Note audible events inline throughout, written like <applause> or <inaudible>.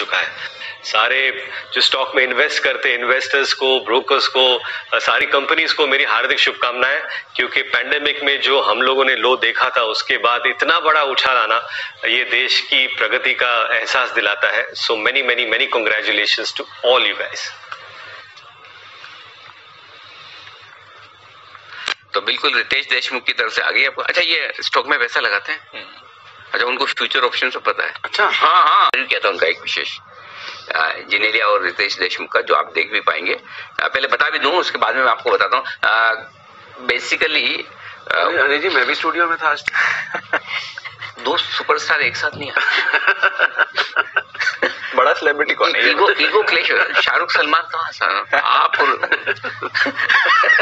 चुका है। सारे जो स्टॉक में इन्वेस्ट करते इन्वेस्टर्स को ब्रोकर्स को सारी कंपनीज़ को मेरी हार्दिक शुभकामनाएँ क्योंकि पैंडेमिक में जो हम लोगों ने लो देखा था उसके बाद इतना बड़ा उछाल आना ये देश की प्रगति का एहसास दिलाता है। So many many many congratulation to all you guys तो बिल्कुल रितेश देशमुख की तरफ़ से आ गई आपको अच्छा ये स्टॉक में पैसा लगाते हैं? अच्छा उनको फ्यूचर ऑप्शन सब पता है। अच्छा। हाँ हाँ। था उनका एक विशेष जिनेलिया और रितेश देशमुख का जो आप देख भी पाएँगे। पहले बता भी दूँ उसके बाद में मैं आपको बताता हूँ। बेसिकली अरे जी मैं भी स्टूडियो में था आज। <laughs> दो सुपरस्टार एक साथ नहीं <laughs> बड़ा सेलिब्रिटी कौन है? ईगो ईगो क्लेश शाहरुख सलमान कहाँ आप और <laughs>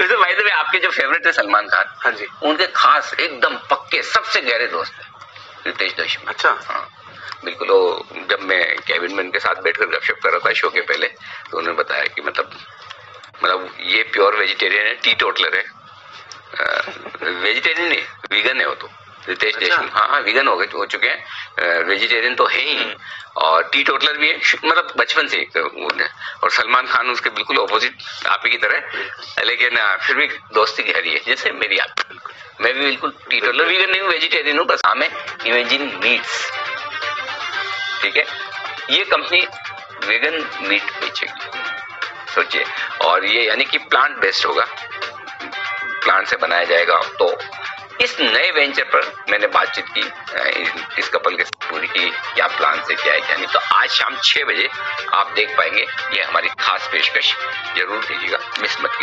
वैसे भाई तो आपके जो फेवरेट है सलमान खान हाँ जी। उनके खास एकदम पक्के सबसे गहरे दोस्त है रितेश देशमुख अच्छा। हाँ बिल्कुल वो जब मैं कैबिन में उनके साथ बैठकर गपशप कर रहा था शो के पहले तो उन्होंने बताया कि मतलब मतलब ये प्योर वेजिटेरियन है टी टोटलर है वेजिटेरियन नहीं वीगन है वो तो। रितेश अच्छा। देशमुख हाँ हाँ वीगन हो गए हो चुके हैं। वेजिटेरियन तो है ही। और टी टोटलर भी है मतलब बचपन से एक और सलमान खान उसके बिल्कुल ऑपोजिट आप ही की तरह लेकिन फिर भी दोस्ती गहरी है जैसे मेरी आप मैं भी बिल्कुल टी टोटलर वीगन नहीं हूँ वेजिटेरियन हूँ बस हाँ मैं इमेजिन मीट्स ठीक है? ये कंपनी वेगन मीट बेचेगी। सोचिए। और ये यानी कि प्लांट बेस्ड होगा। प्लांट से बनाया जाएगा तो इस नए वेंचर पर मैंने बातचीत की इस कपल के पूरी की, क्या प्लान से क्या है, क्या नहीं। तो आज शाम छह बजे आप देख पाएँगे, ये हमारी खास पेशकश। ज़रूर कीजिएगा, मिस मत